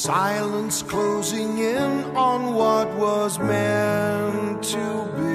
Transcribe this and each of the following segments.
Silence closing in on what was meant to be.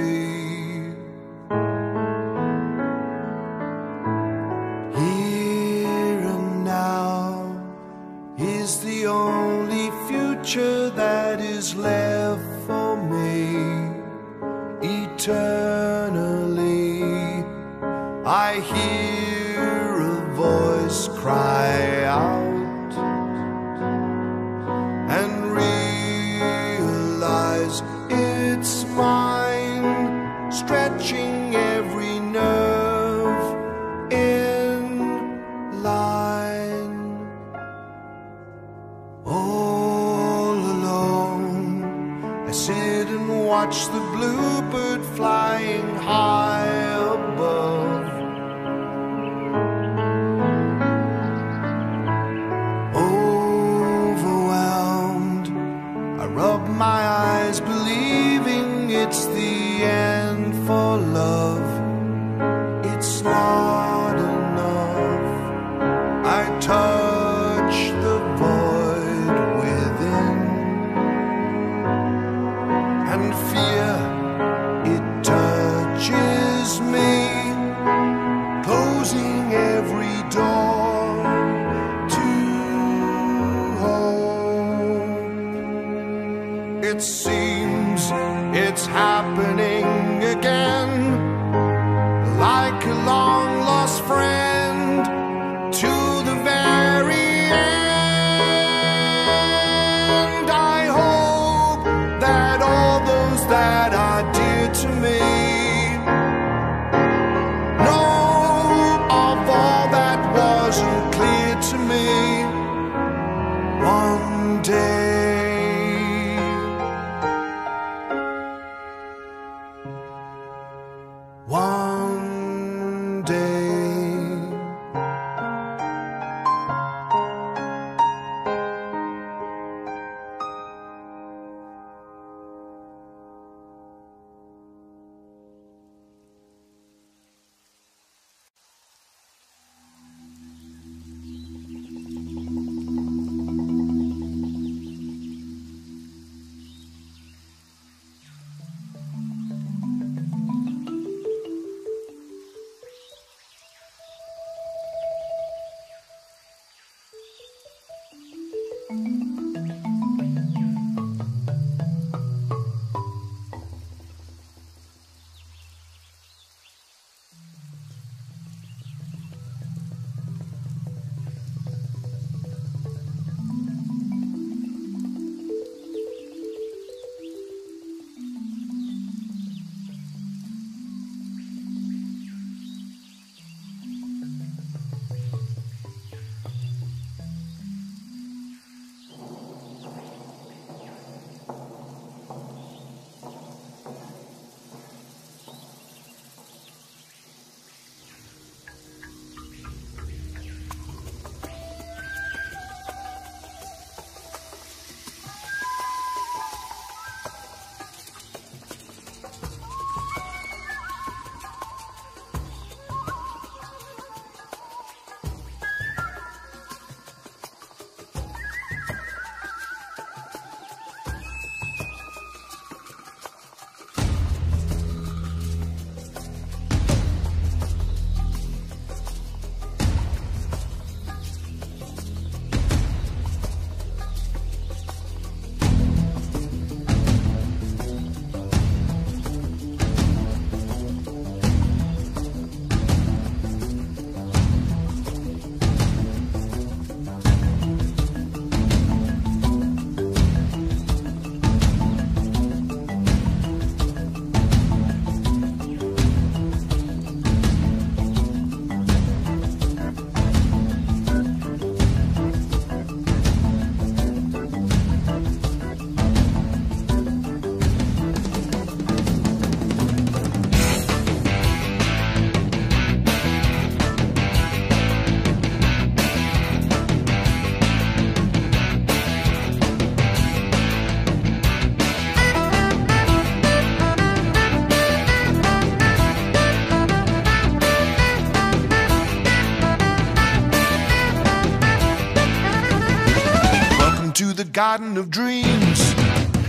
Garden of dreams.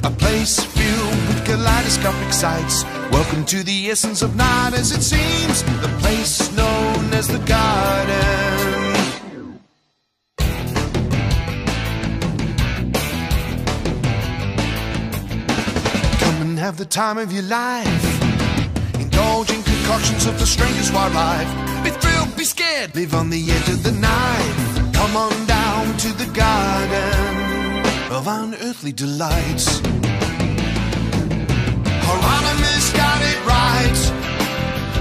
A place filled with kaleidoscopic sights. Welcome to the essence of night as it seems. The place known as the garden. Come and have the time of your life. Indulge in concoctions of the strangest wildlife. Be thrilled, be scared, live on the edge of the knife. Come on down to the garden of unearthly delights. Hieronymus got it right.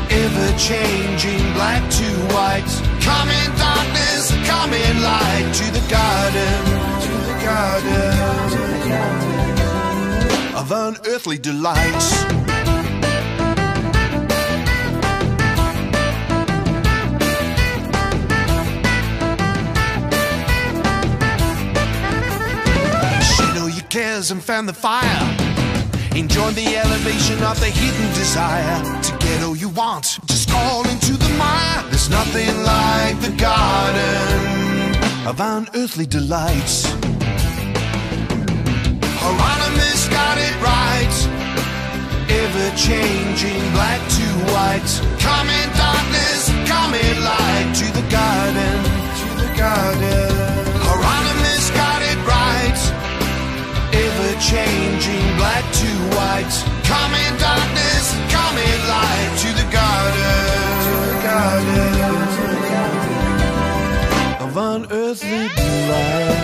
Ever changing black to white. Come in darkness, come in light to the garden, to the garden of unearthly delights. Cares and fan the fire. Enjoy the elevation of the hidden desire to get all you want. Just call into the mire. There's nothing like the garden of unearthly delights. Hieronymus got it right. Ever changing black to white. Come in darkness, come in light to the garden, to the garden. Changing black to white. Come in darkness, come in light to the garden, to the garden of unearthly delight.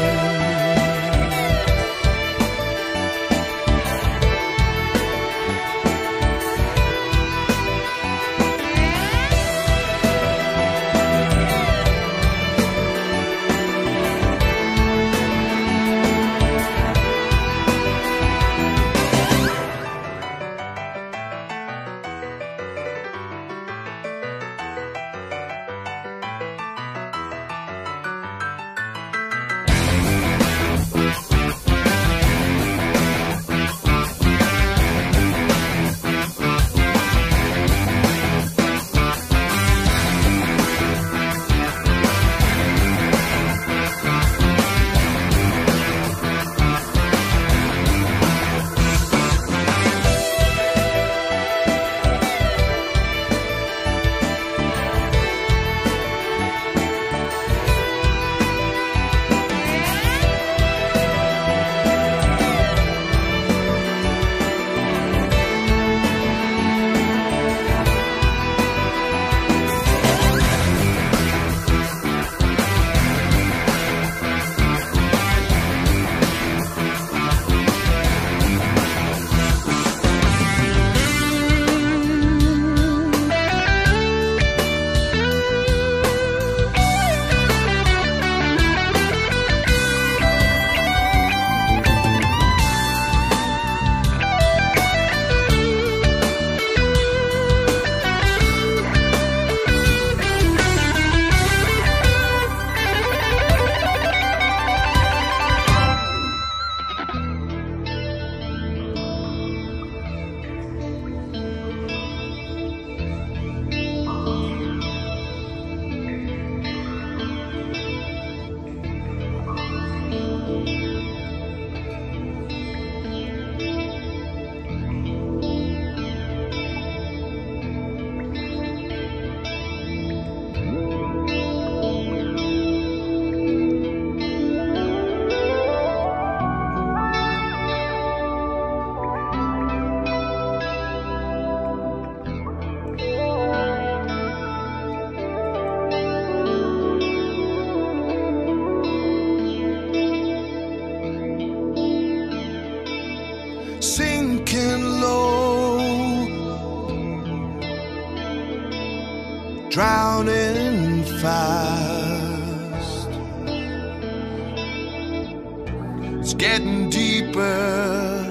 Getting deeper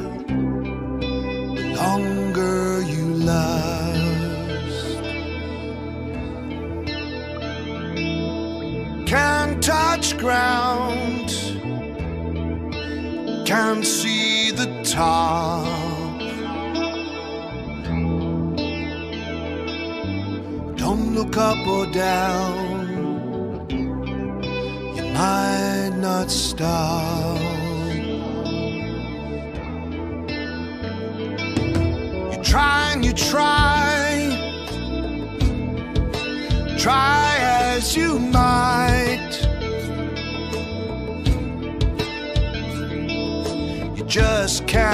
the longer you last. Can't touch ground can't see the top. Don't look up or down, you might not stop. try and you try. Try as you might. You just can't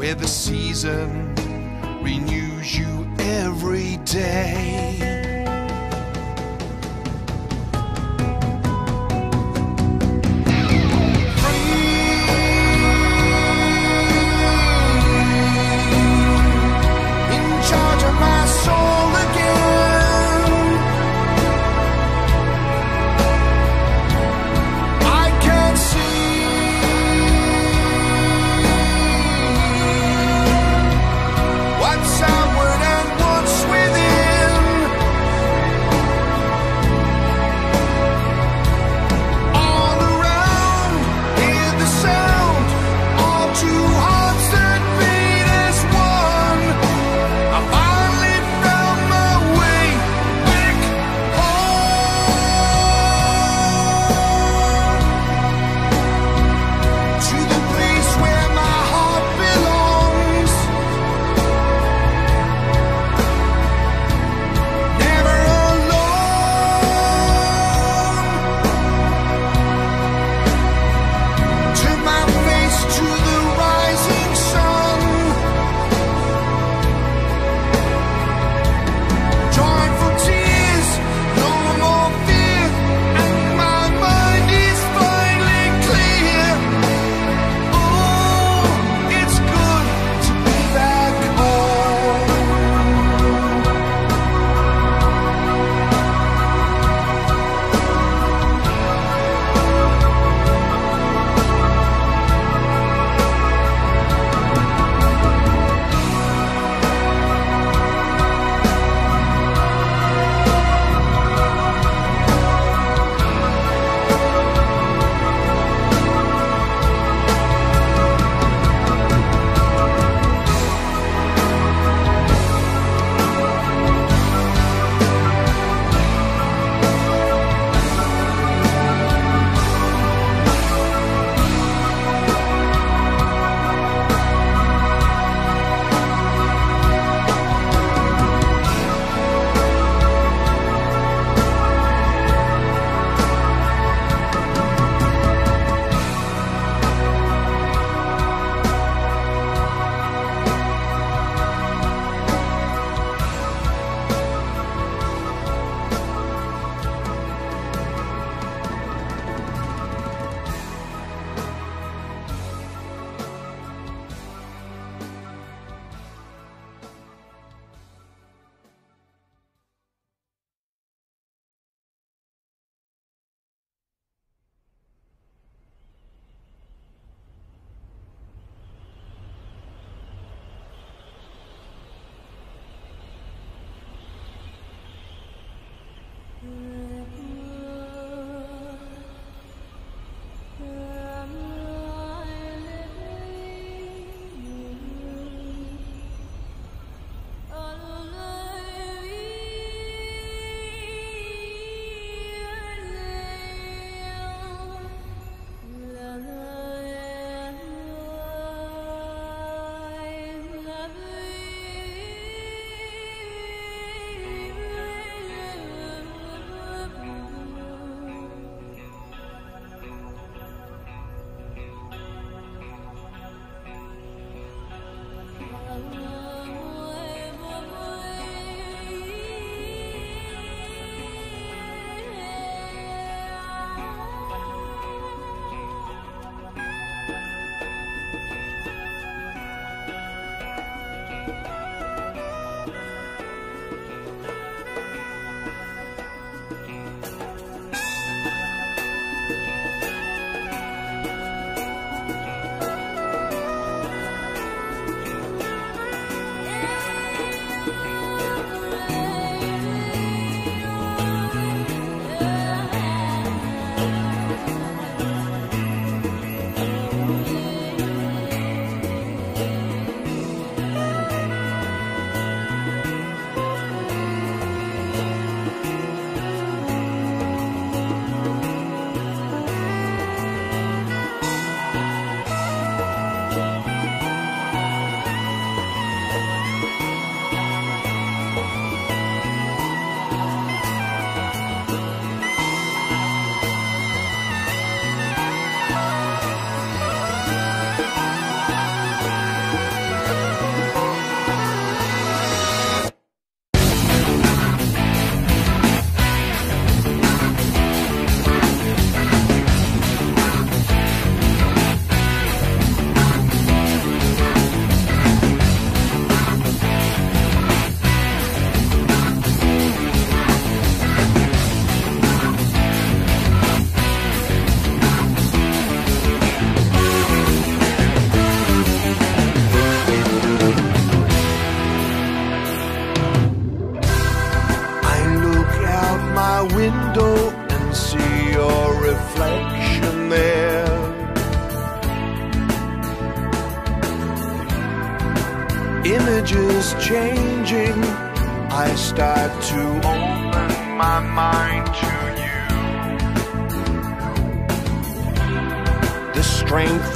where the season renews you every day.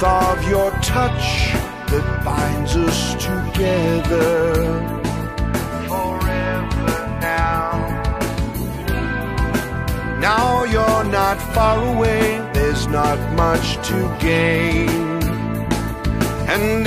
warmth of your touch that binds us together forever now. Now you're not far away, there's not much to gain. And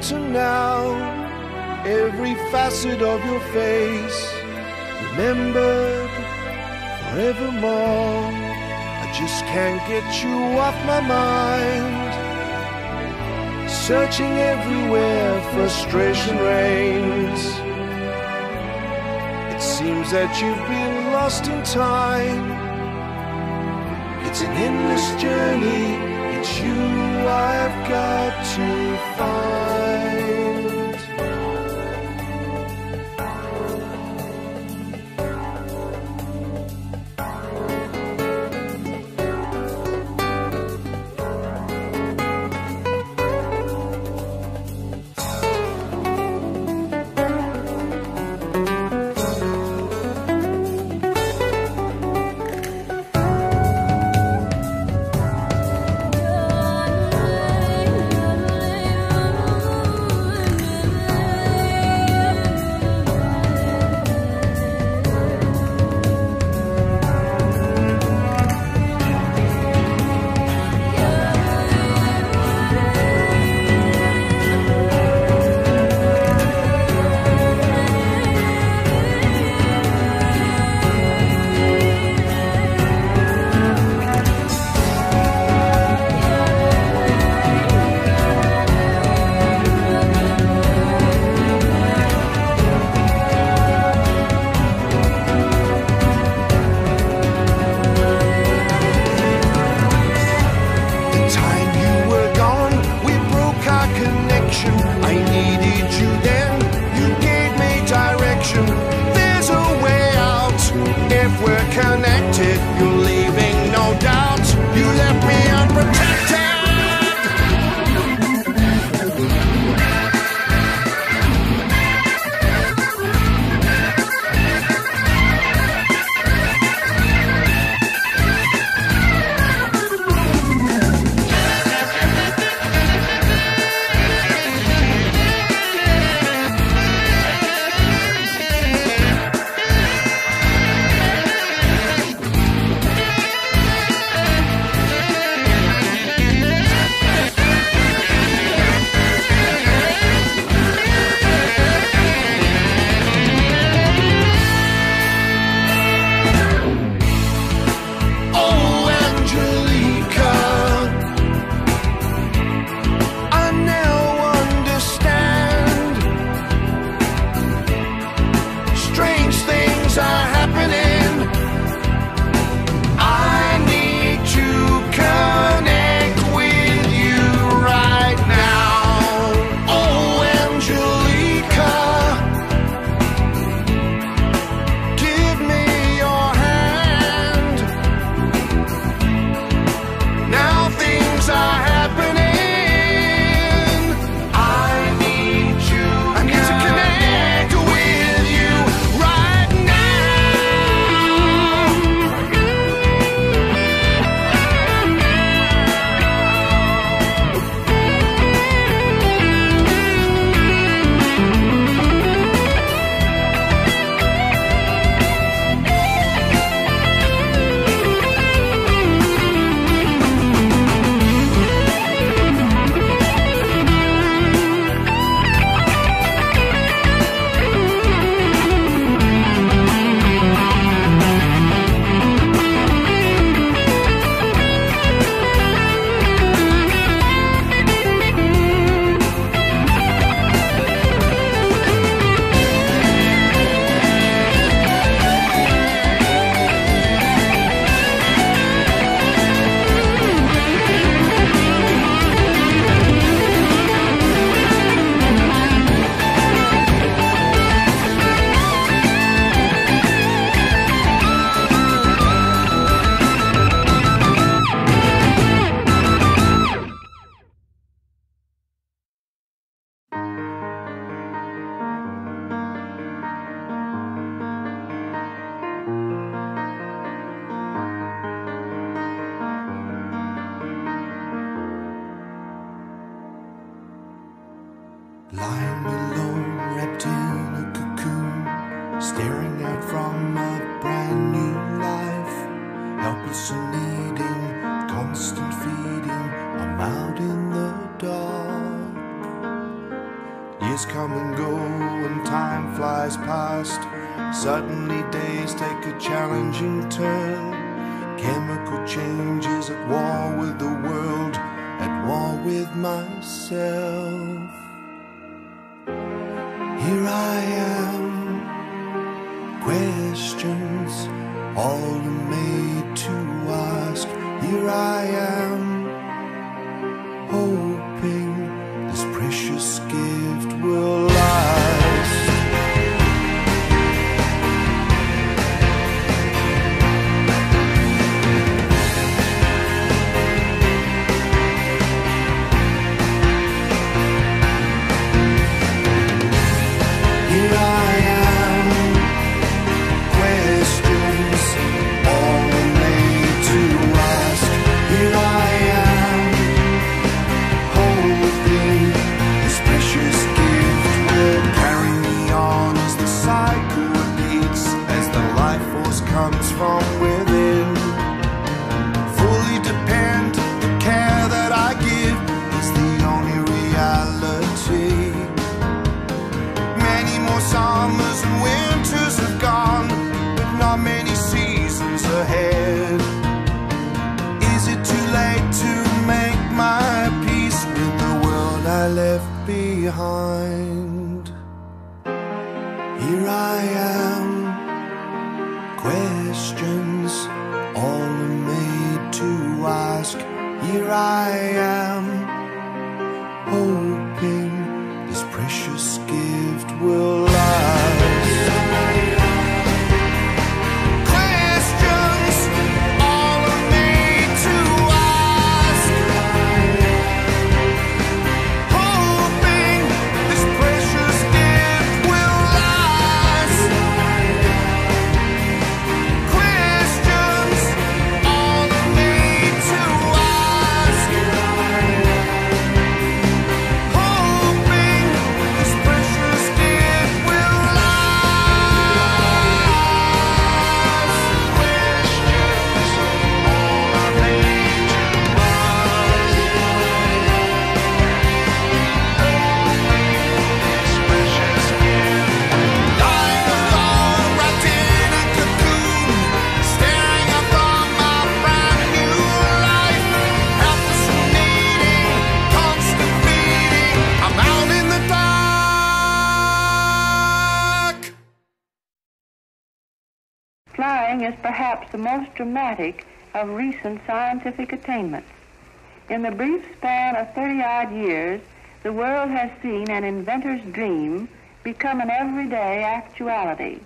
forgotten now every facet of your face remembered forevermore. I just can't get you off my mind. Searching everywhere frustration reigns. It seems that you've been lost in time. It's an endless journey it's you I've got to find. is perhaps the most dramatic of recent scientific attainments. In the brief span of 30-odd years, the world has seen an inventor's dream become an everyday actuality.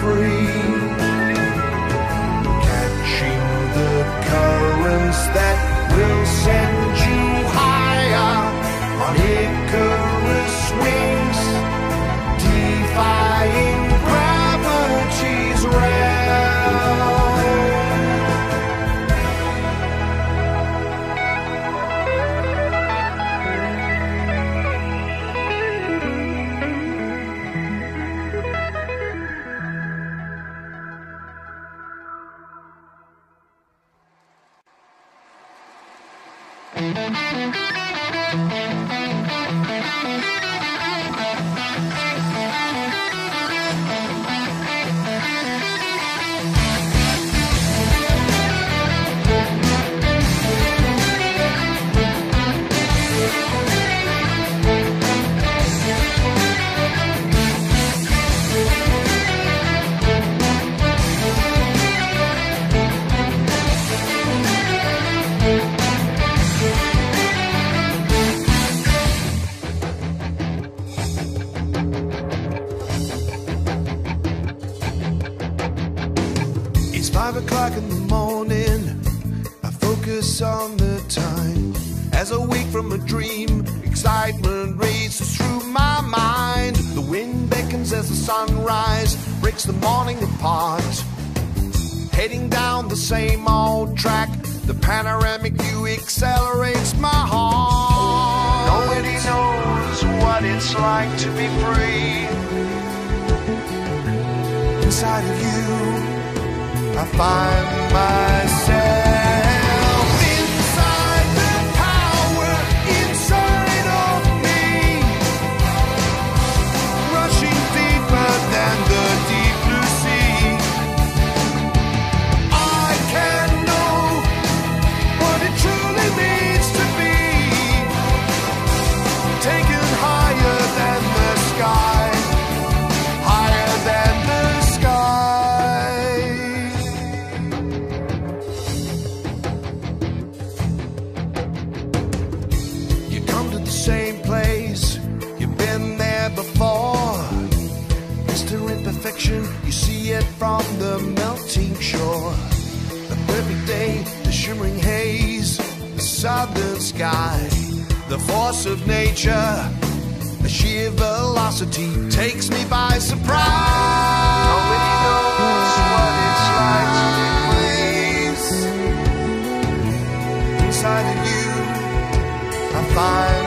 free. sunrise breaks the morning apart. Heading down the same old track, the panoramic view accelerates my heart. Nobody knows what it's like to be free. Inside of you, I find myself. Force of nature, a sheer velocity takes me by surprise. Nobody knows what it's like to be inside of you. I find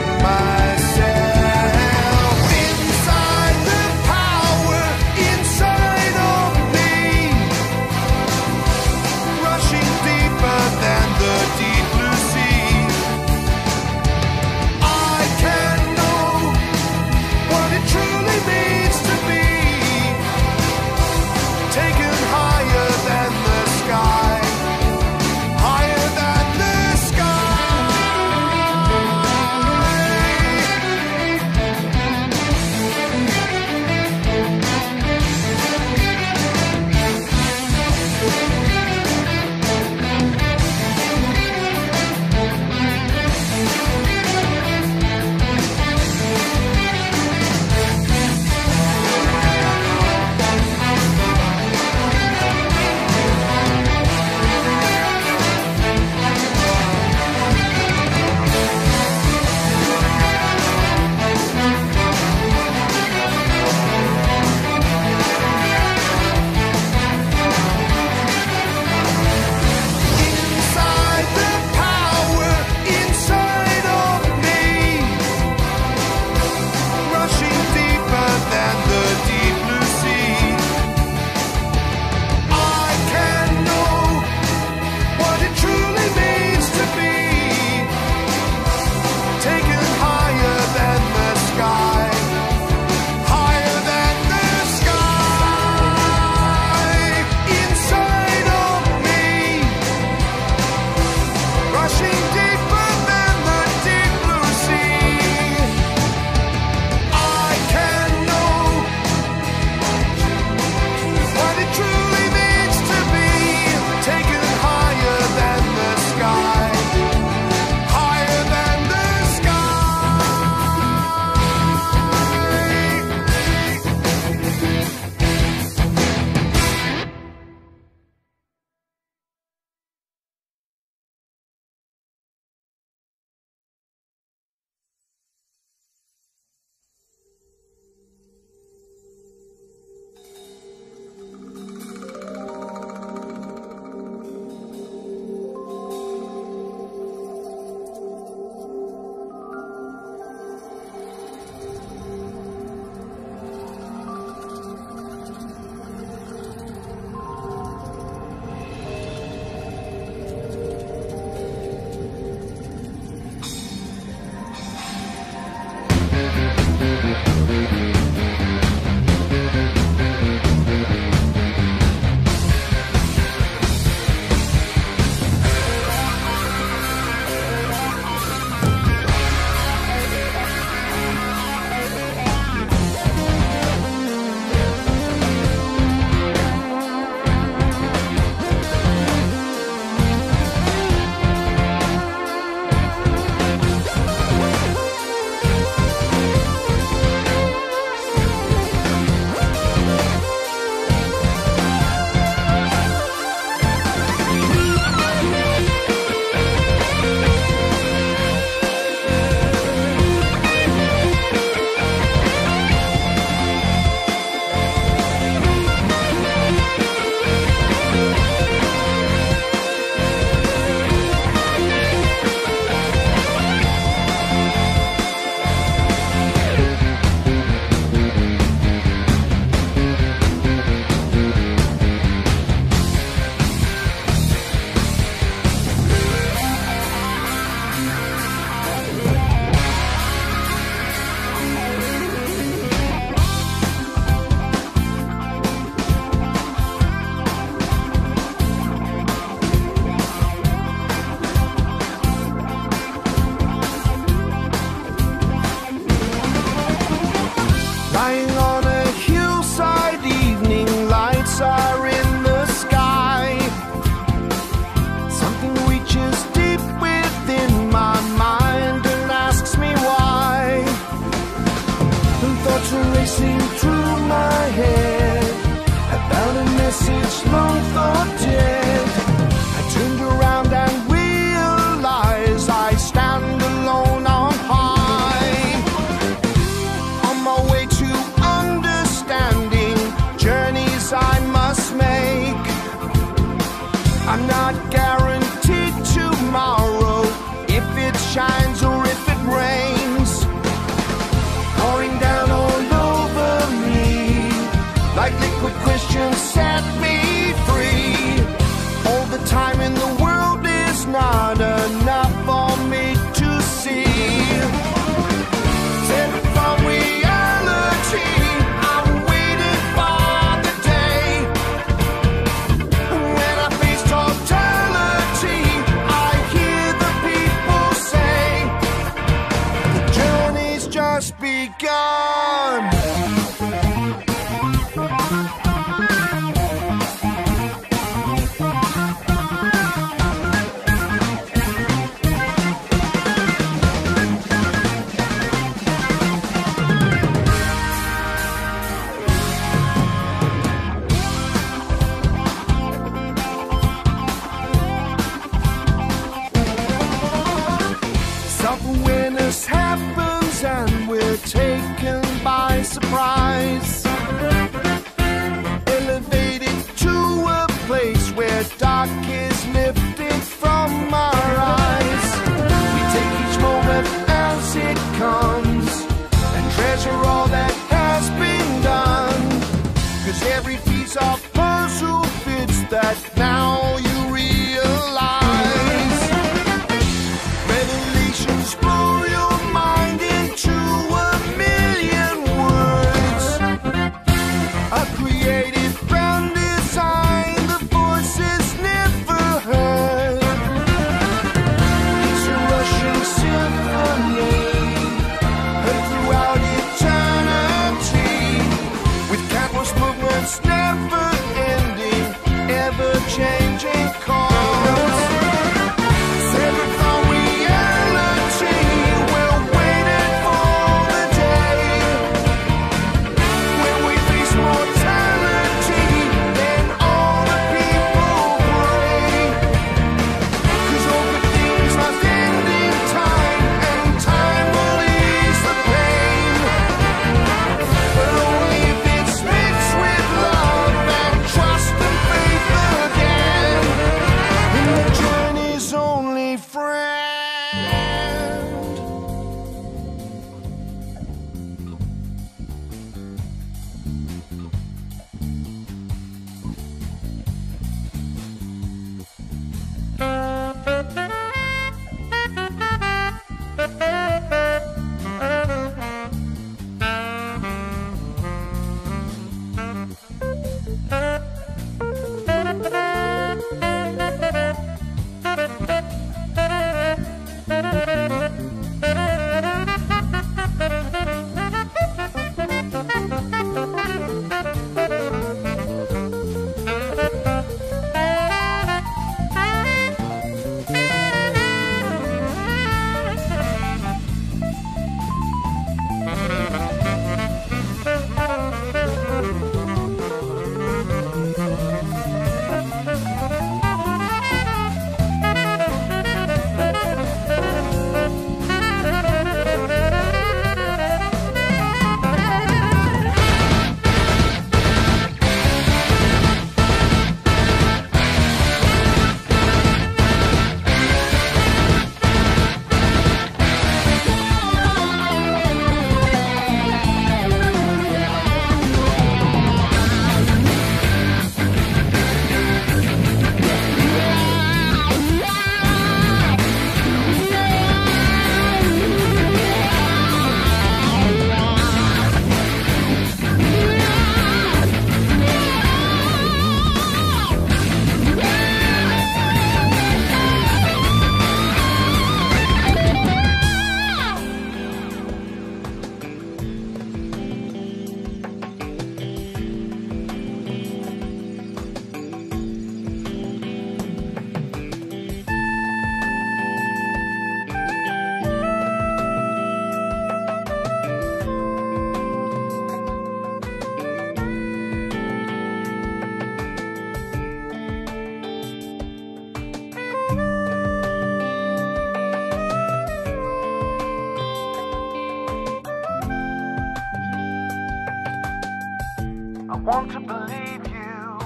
want to believe you.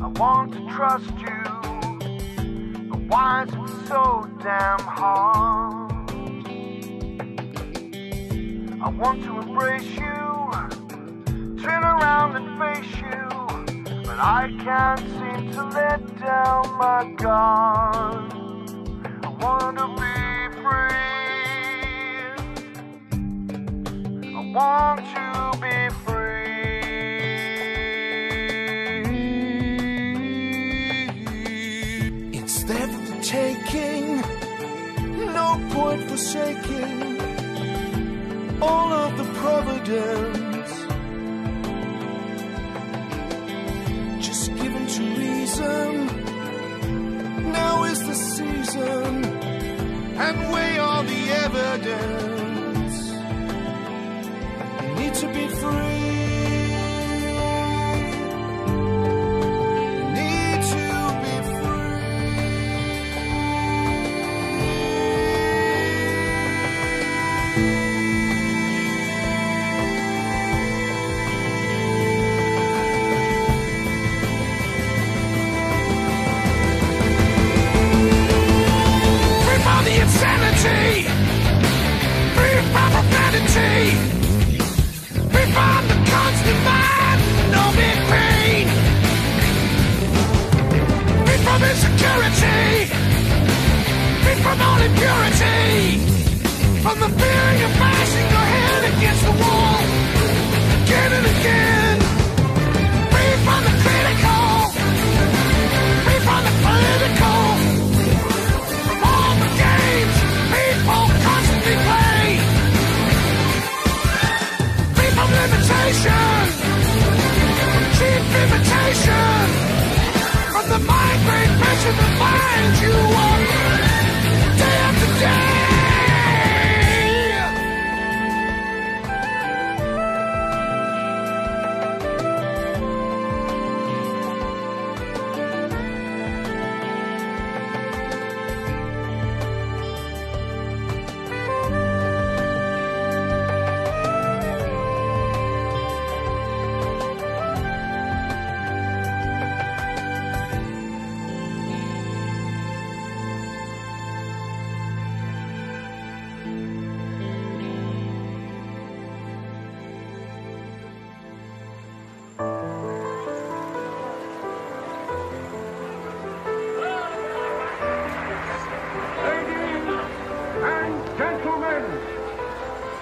I want to trust you. But why is it so damn hard? I want to embrace you, turn around and face you, but I can't seem to let down my guard.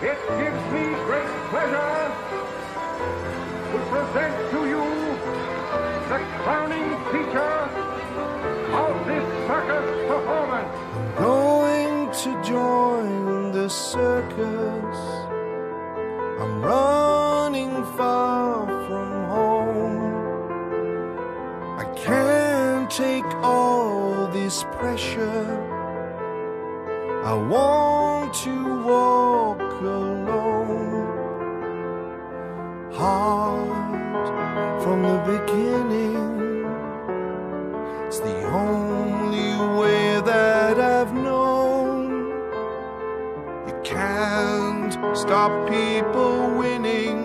It gives me great pleasure to present to you the crowning feature of this circus performance. going to join the circus. I'm running far from home. I can't take all this pressure. I want people winning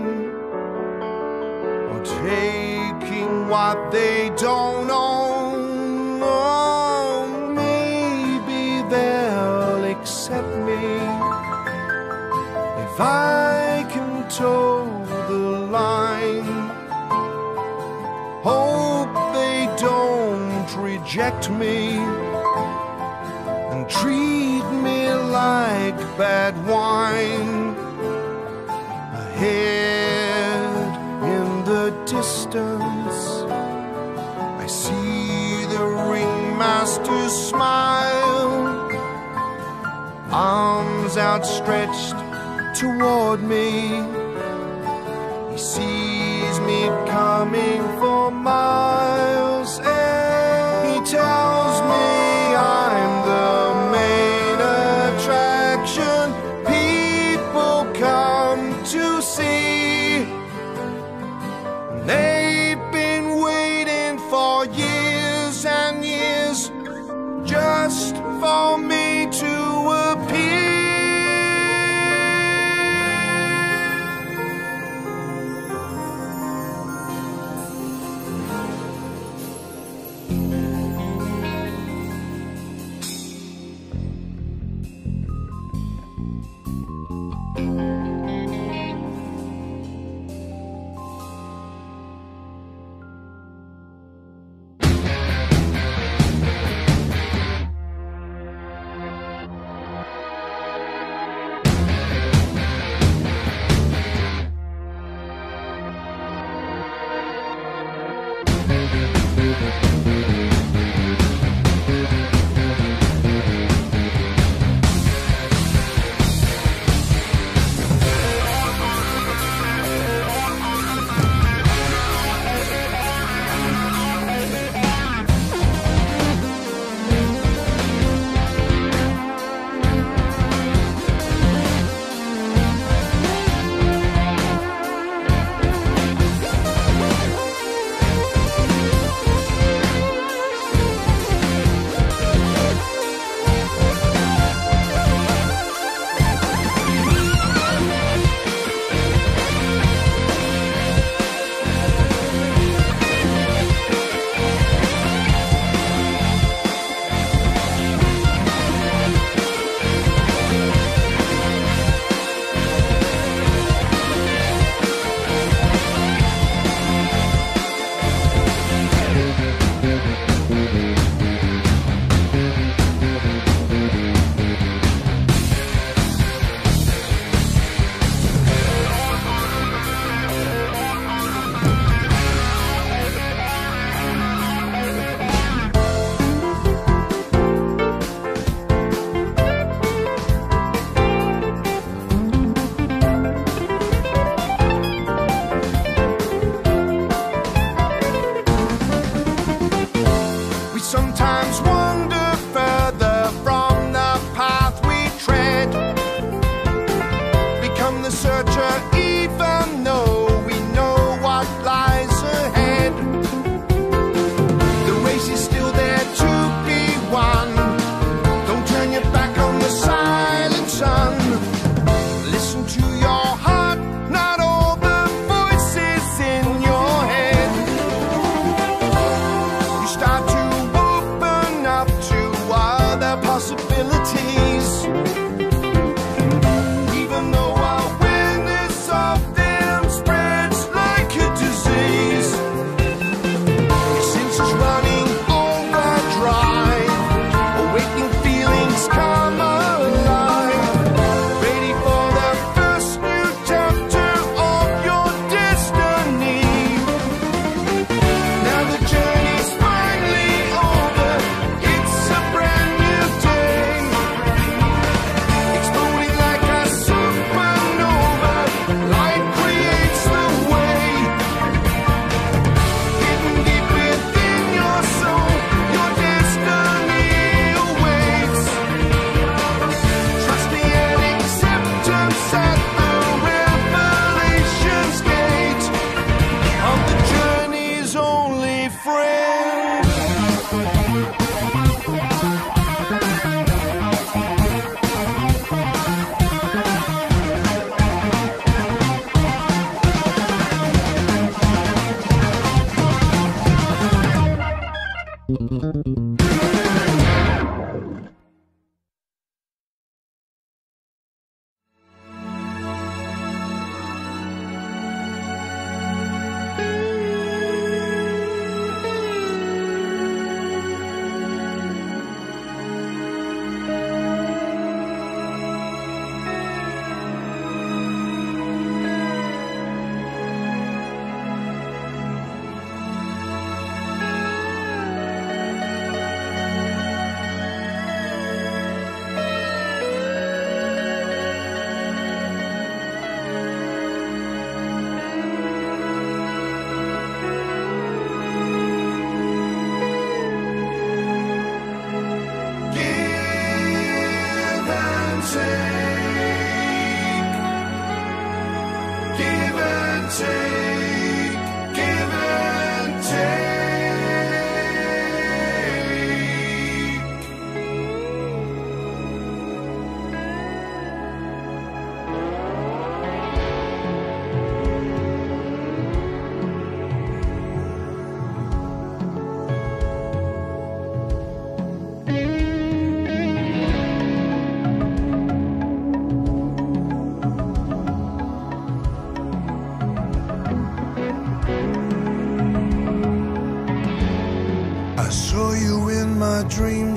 or taking what they don't own. Oh, maybe they'll accept me if I can toe the line. Hope they don't reject me and treat me like bad wine. Outstretched toward me.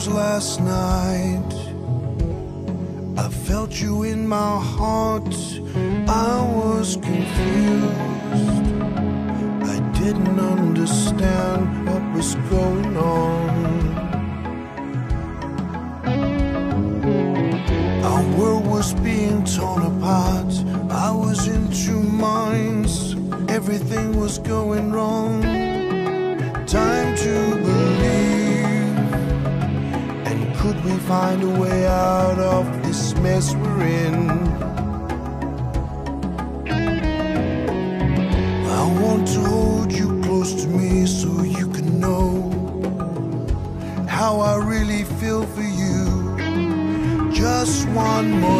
last night. I felt you in my heart. I was confused. I didn't understand what was going on. Our world was being torn apart. I was in two minds. Everything was going wrong. find a way out of this mess we're in. I want to hold you close to me so you can know how I really feel for you. Just one more.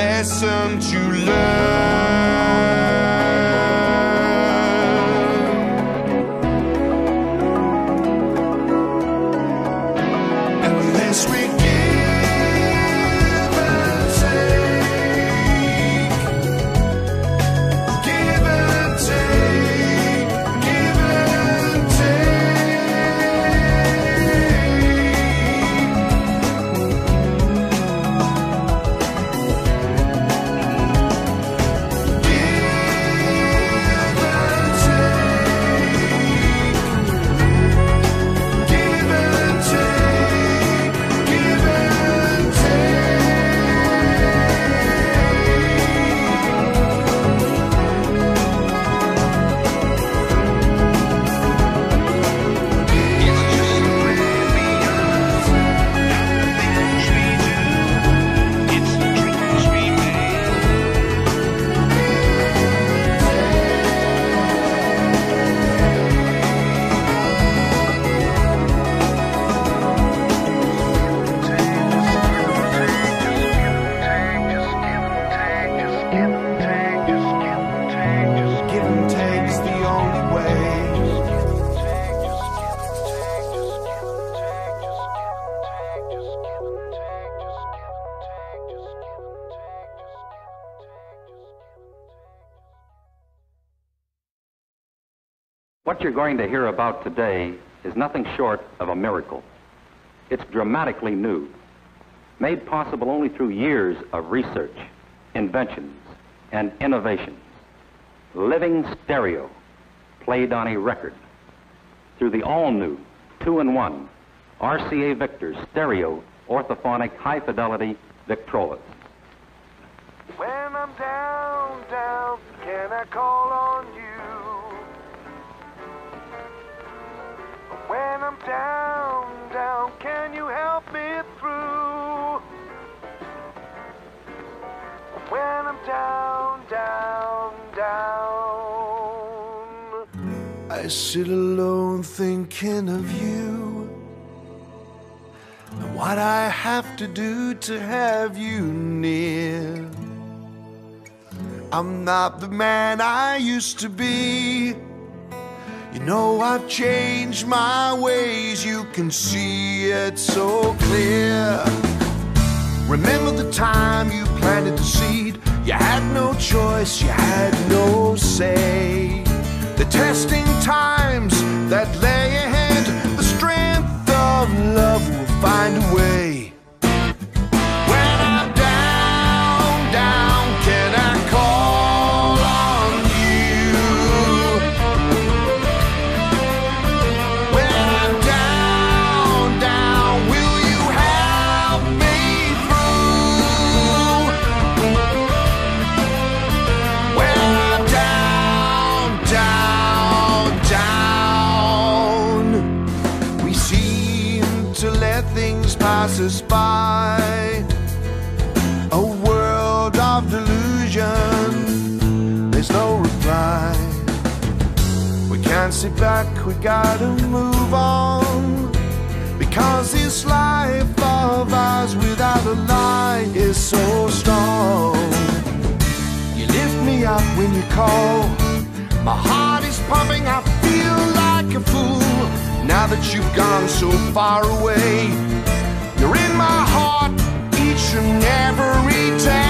Lesson to learn. Going to hear about today is nothing short of a miracle. It's dramatically new, made possible only through years of research, inventions, and innovations. Living stereo, played on a record, through the all-new two-in-one RCA Victor stereo orthophonic high-fidelity Victrolas. When I'm down, down, can I call on you? When I'm down, down, can you help me through? When I'm down, down, down, I sit alone thinking of you. And what I have to do to have you near. I'm not the man I used to be. You know I've changed my ways, you can see it so clear. Remember the time you planted the seed? You had no choice, you had no say. The testing times that lay ahead, the strength of love will find a way. Back, we gotta move on. Because this life of ours without a lie is so strong. You lift me up when you call. My heart is pumping, I feel like a fool. Now that you've gone so far away, you're in my heart each and every day.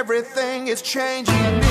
Everything is changing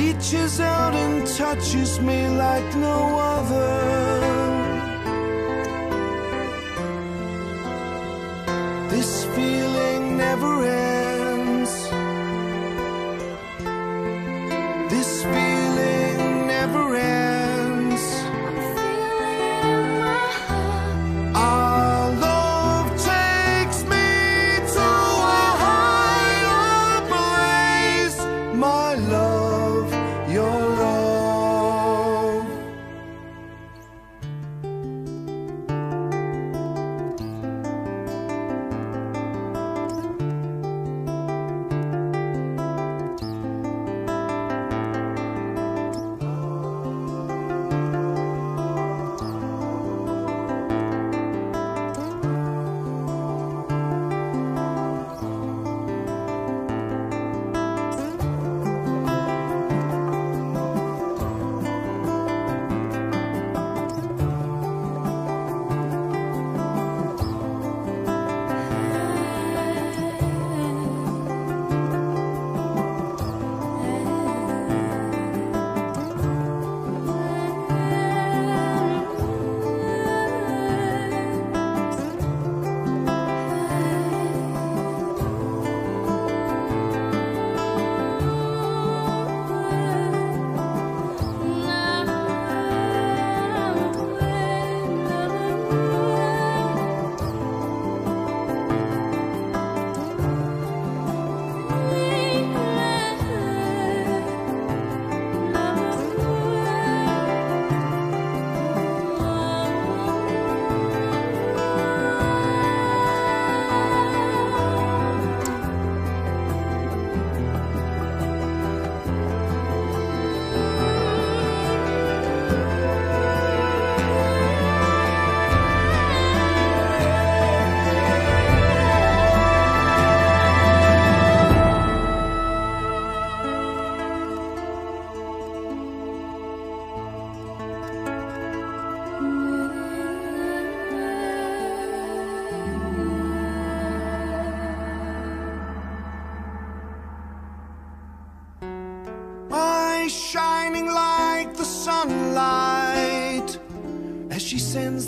reaches out and touches me like no other. This feeling never ends.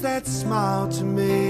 that smile to me.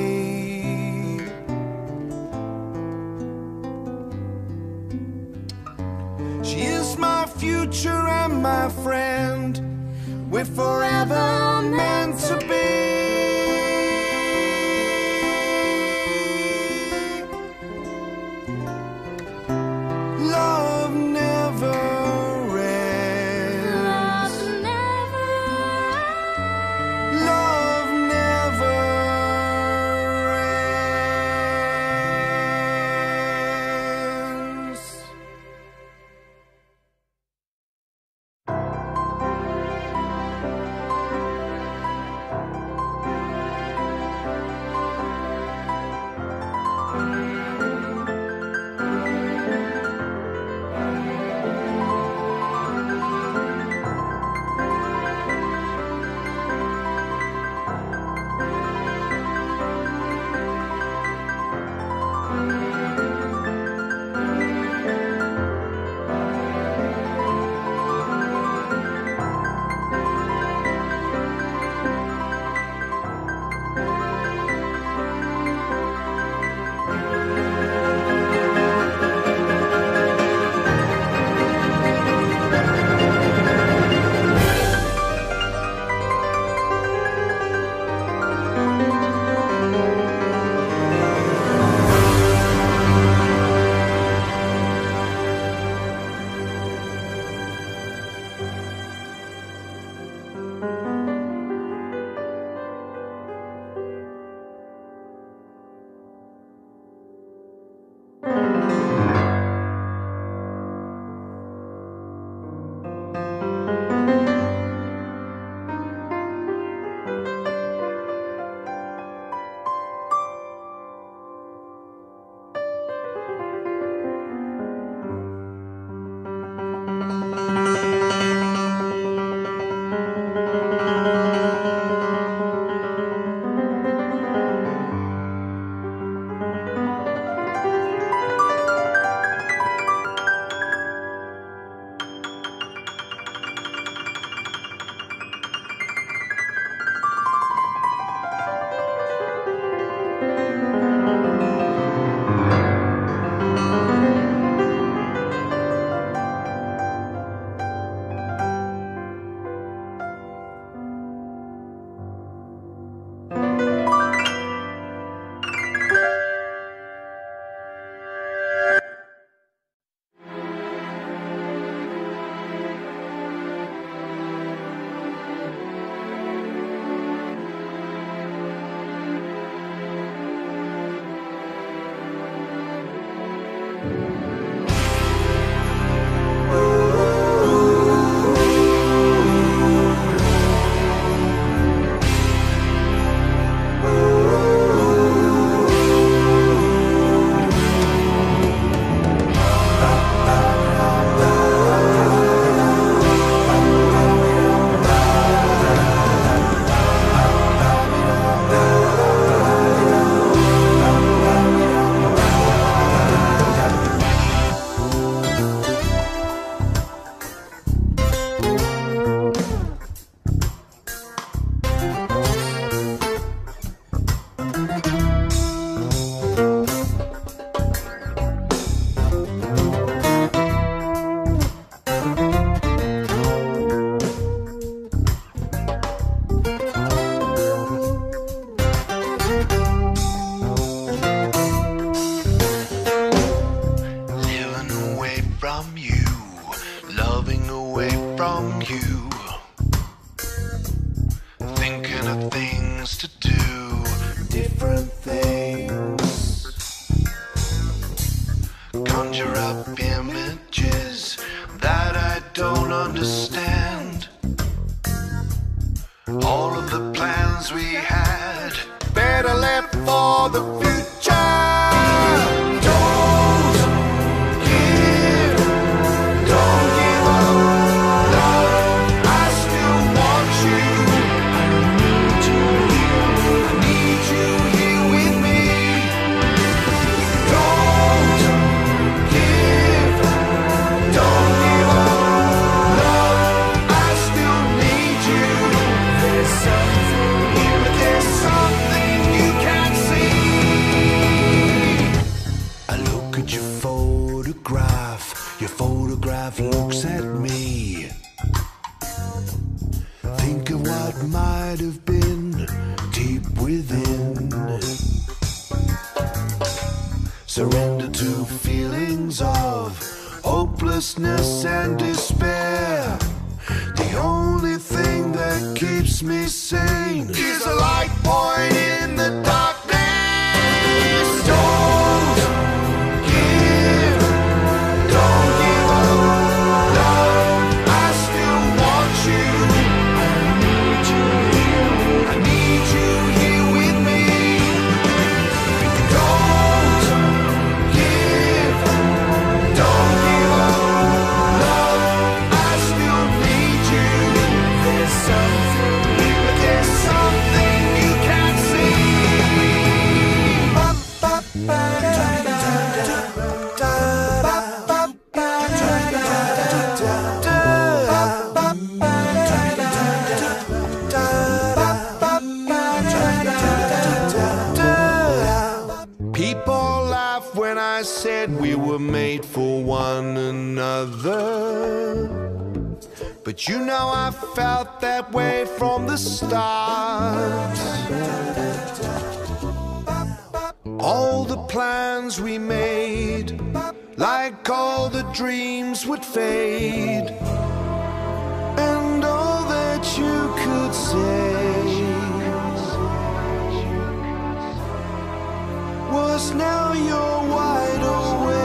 Was now you're wide awake.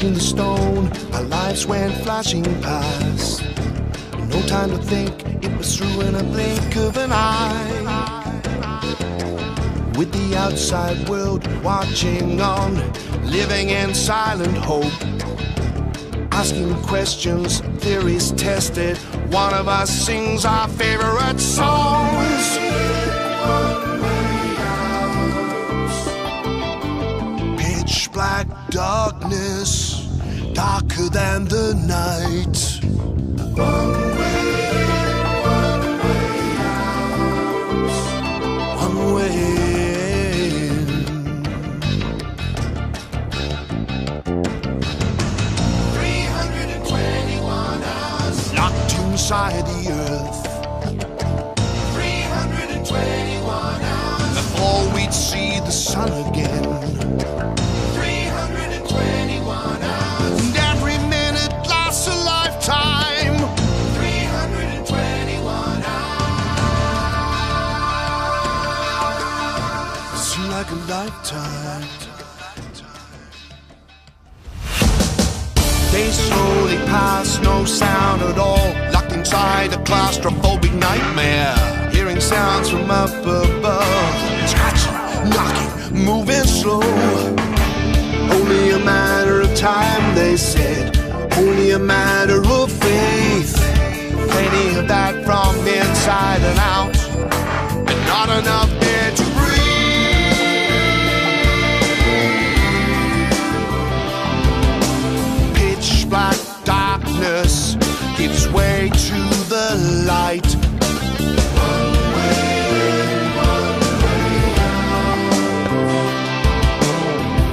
Engaging the stone. Our lives went flashing past. No time to think, it was through in a blink of an eye. With the outside world watching on, living in silent hope. Asking questions, theories tested. One of us sings our favorite songs. Pitch black darkness, darker than the night. One way. one way Three hundred and twenty-one hours locked inside the earth. Three hundred and twenty-one hours before we'd see the sun lifetime. Days slowly pass, no sound at all. Locked inside a claustrophobic nightmare. Hearing sounds from up above. Scratching, knocking, moving slow. Only a matter of time, they said. Only a matter of faith. Plenty of that from inside and out. And not enough darkness gives way to the light.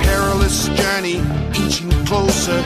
perilous journey, inching closer,